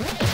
Yeah.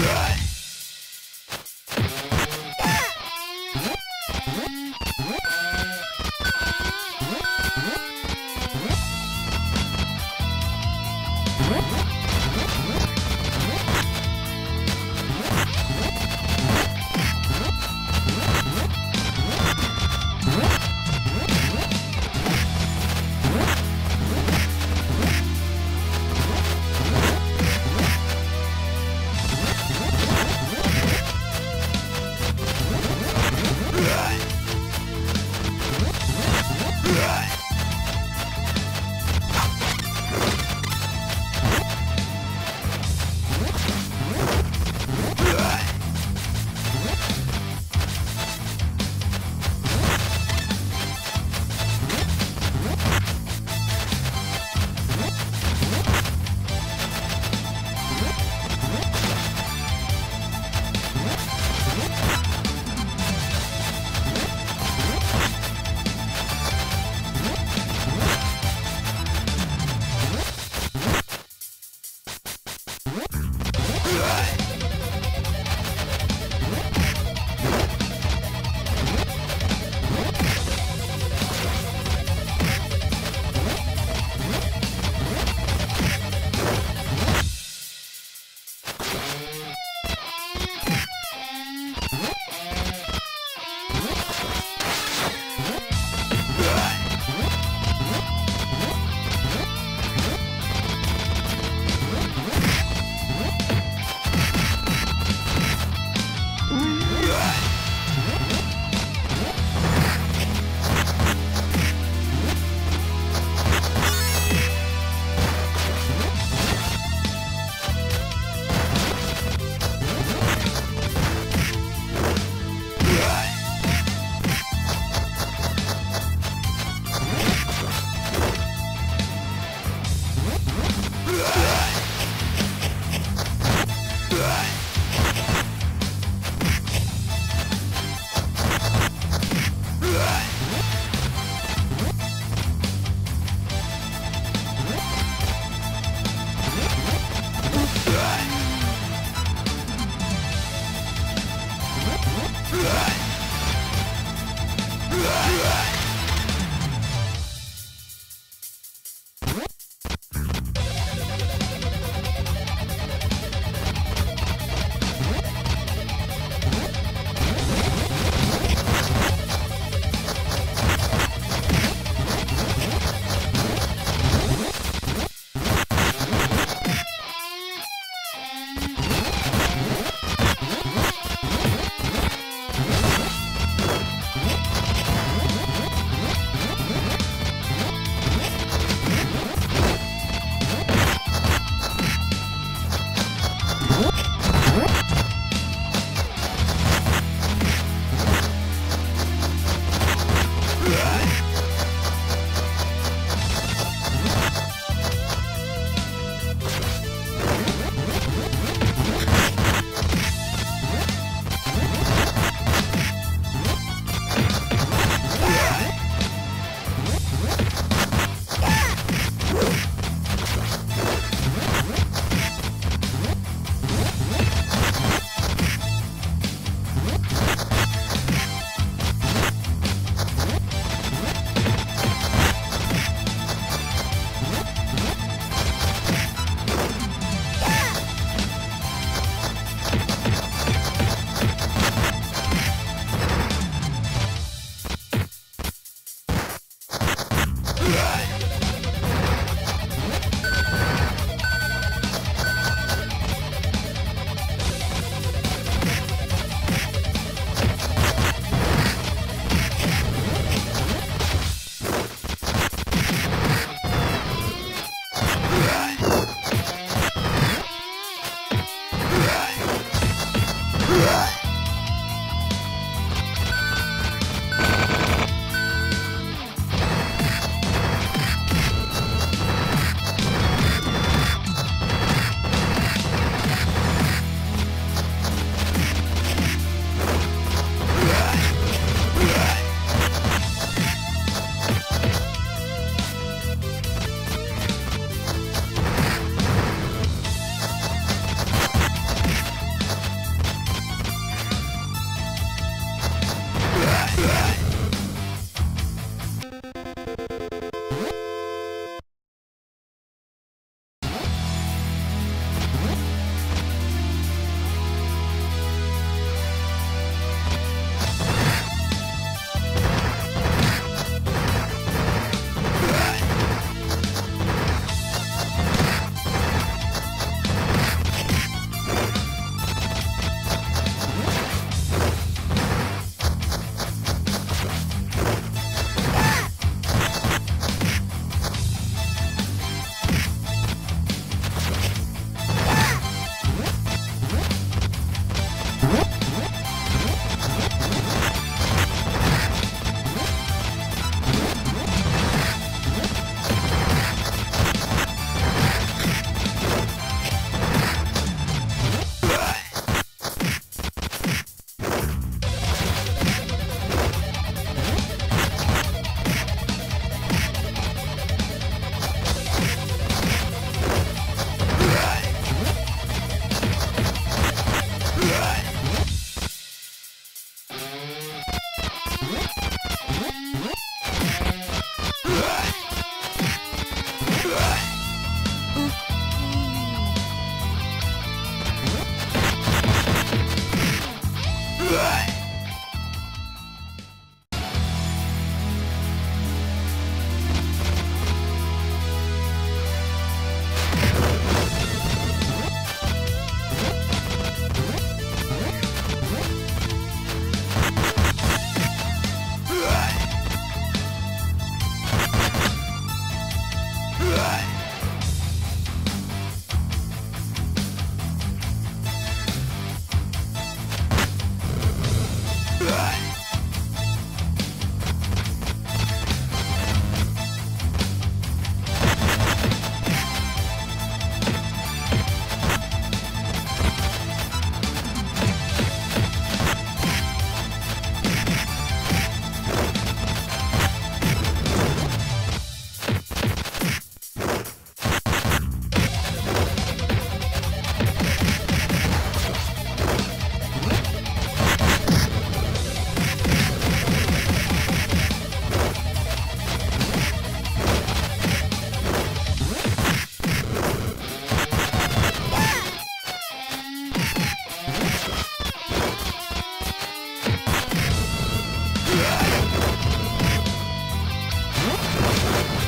Yeah.